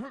Huh?